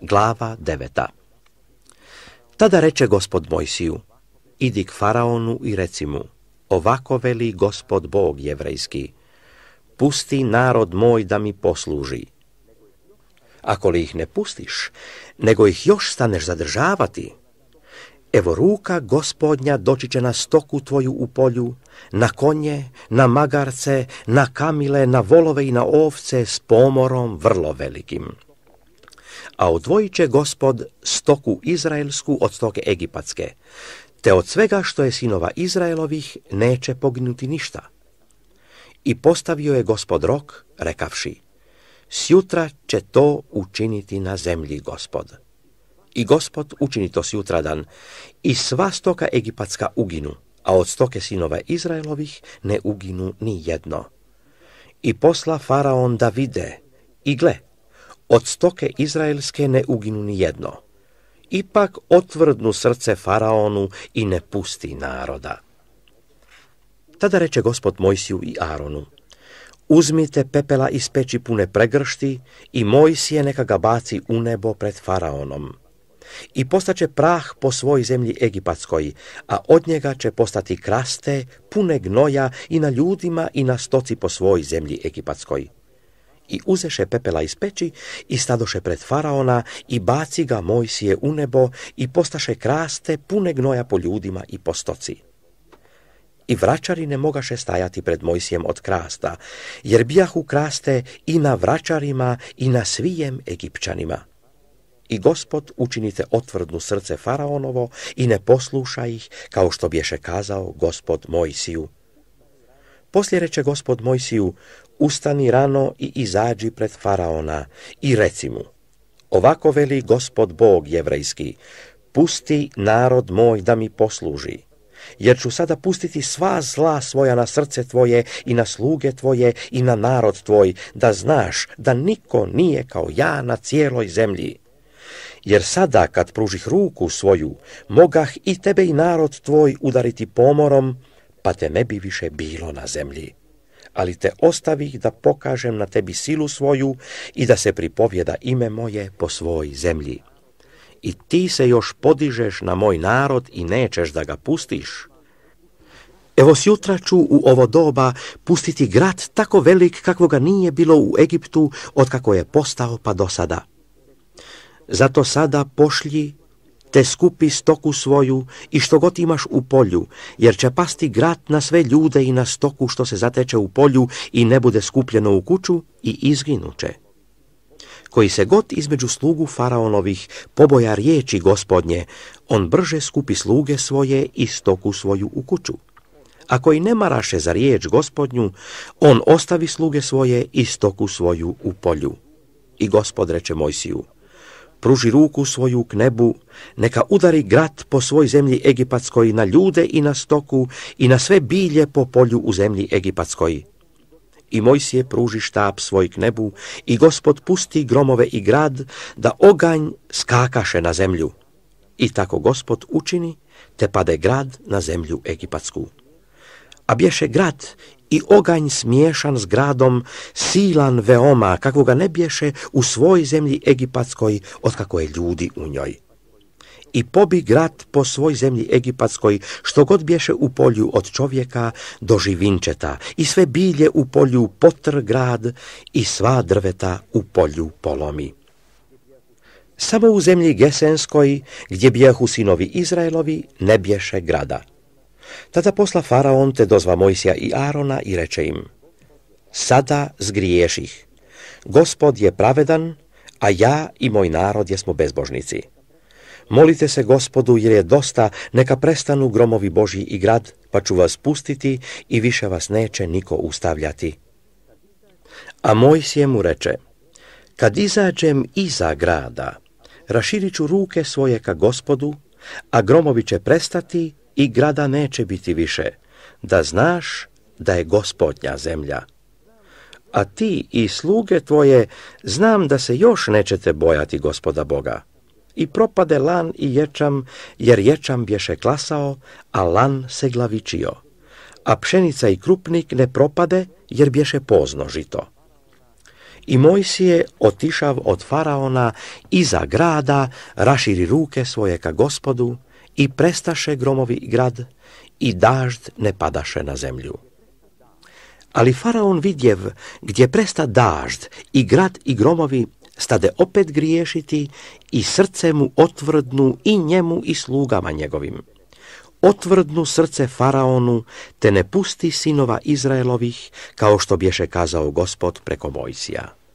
Glava deveta Tada reče gospod Mojsiju, idi k faraonu i reci mu, ovako veli gospod Bog jevrejski, pusti narod moj da mi posluži. Ako li ih ne pustiš, nego ih još staneš zadržavati, evo ruka gospodnja doći će na stoku tvoju u polju, na konje, na magarce, na kamile, na volove i na ovce s pomorom vrlo velikim. A odvojit će gospod stoku izraelsku od stoke egipatske, te od svega što je sinova Izraelovih neće poginuti ništa. I postavio je gospod rok, rekavši, sjutra će to učiniti na zemlji gospod. I gospod učini to sjutradan, i sva stoka egipatska uginu, a od stoke sinova Izraelovih ne uginu ni jedno. I posla faraon da vide, i gle, od stoke izraelske ne uginu ni jedno. Ipak otvrdnu srce faraonu i ne pusti naroda. Tada reče gospod Mojsiju i Aronu, uzmite pepela iz peći pune pregršti i Mojsije neka ga baci u nebo pred faraonom i postaće prah po svoj zemlji Egipatskoj, a od njega će postati kraste, pune gnoja i na ljudima i na stoci po svoj zemlji Egipatskoj. I uzeše pepela iz peći i stadoše pred faraona i baci ga Mojsije u nebo i postaše kraste pune gnoja po ljudima i po stoci. I vračari ne mogaše stajati pred Mojsijem od krasta, jer bijahu kraste i na vračarima i na svijem Egipćanima. I gospod učinite otvrdnu srce faraonovo i ne posluša ih, kao što bješe kazao gospod Mojsiju. Poslije reče gospod Mojsiju, ustani rano i izađi pred faraona i reci mu, ovako veli gospod Bog jevrejski, pusti narod moj da mi posluži, jer ću sada pustiti sva zla svoja na srce tvoje i na sluge tvoje i na narod tvoj, da znaš da niko nije kao ja na cijeloj zemlji. Jer sada kad pružih ruku svoju, mogah i tebe i narod tvoj udariti pomorom, pa te ne bi više bilo na zemlji. Ali te ostavih da pokažem na tebi silu svoju i da se pripovjeda ime moje po svoj zemlji. I ti se još podižeš na moj narod i nećeš da ga pustiš. Evo sjutra ću u ovo doba pustiti grad tako velik kakvoga nije bilo u Egiptu od kako je postao pa do sada zato sada pošlji te skupi stoku svoju i što god imaš u polju, jer će pasti grad na sve ljude i na stoku što se zateče u polju i ne bude skupljeno u kuću i izginuće. Koji se god između slugu faraonovih poboja riječi gospodnje, on brže skupi sluge svoje i stoku svoju u kuću. A koji ne maraše za riječ gospodnju, on ostavi sluge svoje i stoku svoju u polju. I gospod reče Mojsiju, pruži ruku svoju k nebu, neka udari grad po svoj zemlji Egipatskoj na ljude i na stoku i na sve bilje po polju u zemlji Egipatskoj. I Mojsije pruži štab svoj k nebu i gospod pusti gromove i grad da oganj skakaše na zemlju. I tako gospod učini, te pade grad na zemlju Egipatsku. A bješe grad i oganj smiješan s gradom, silan veoma, kako ga ne bješe u svoj zemlji Egipatskoj, od kako je ljudi u njoj. I pobi grad po svoj zemlji Egipatskoj, što god bješe u polju od čovjeka do živinčeta, i sve bilje u polju potr grad, i sva drveta u polju polomi. Samo u zemlji Gesenskoj, gdje bijahu sinovi Izraelovi, ne bješe grada. Tada posla faraon te dozva Mojsija i Arona i reče im, sada zgriješih, gospod je pravedan, a ja i moj narod jesmo bezbožnici. Molite se gospodu jer je dosta, neka prestanu gromovi Božji i grad, pa ću vas pustiti i više vas neće niko ustavljati. A Mojsije mu reče, kad izađem iza grada, raširit ću ruke svoje ka gospodu, a gromovi će prestati i grada neće biti više, da znaš da je gospodnja zemlja. A ti i sluge tvoje znam da se još nećete bojati gospoda Boga. I propade lan i ječam, jer ječam bješe klasao, a lan se glavičio. A pšenica i krupnik ne propade, jer bješe pozno žito. I Mojsije, otišav od faraona iza grada, raširi ruke svoje ka gospodu i prestaše gromovi grad i dažd ne padaše na zemlju. Ali faraon vidjev gdje presta dažd i grad i gromovi stade opet griješiti i srce mu otvrdnu i njemu i slugama njegovim. Otvrdnu srce faraonu te ne pusti sinova Izraelovih kao što bješe kazao gospod preko Mojsija.